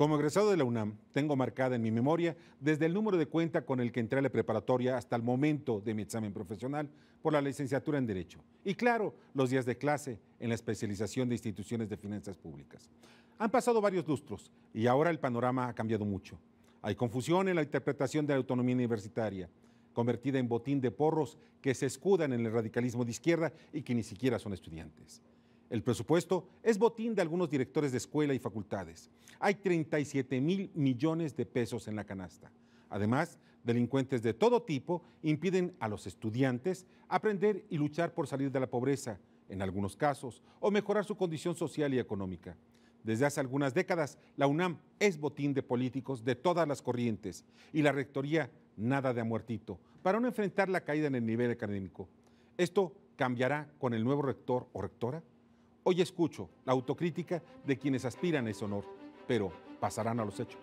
Como egresado de la UNAM, tengo marcada en mi memoria desde el número de cuenta con el que entré a la preparatoria hasta el momento de mi examen profesional por la licenciatura en Derecho. Y claro, los días de clase en la especialización de instituciones de finanzas públicas. Han pasado varios lustros y ahora el panorama ha cambiado mucho. Hay confusión en la interpretación de la autonomía universitaria, convertida en botín de porros que se escudan en el radicalismo de izquierda y que ni siquiera son estudiantes. El presupuesto es botín de algunos directores de escuela y facultades. Hay 37 mil millones de pesos en la canasta. Además, delincuentes de todo tipo impiden a los estudiantes aprender y luchar por salir de la pobreza, en algunos casos, o mejorar su condición social y económica. Desde hace algunas décadas, la UNAM es botín de políticos de todas las corrientes y la Rectoría nada de amuertito para no enfrentar la caída en el nivel académico. ¿Esto cambiará con el nuevo rector o rectora? Hoy escucho la autocrítica de quienes aspiran a ese honor, pero pasarán a los hechos.